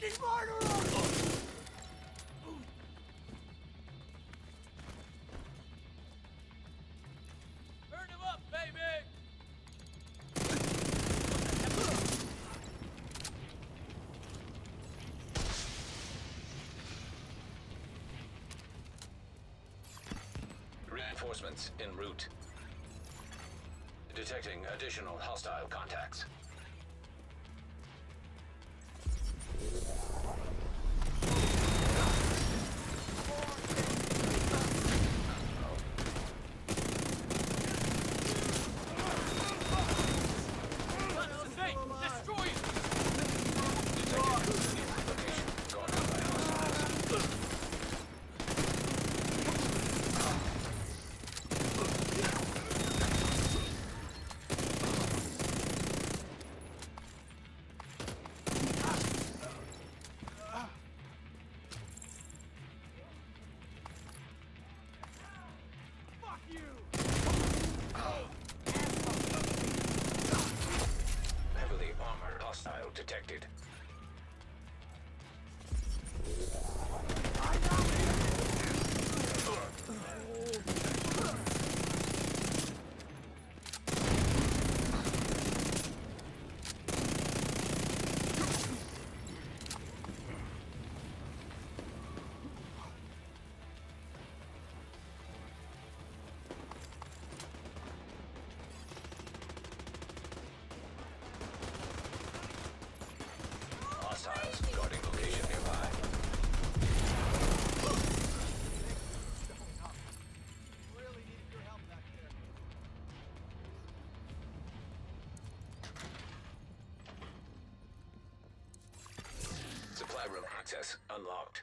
fucking murderer! Reinforcements en route. Detecting additional hostile contacts. access unlocked.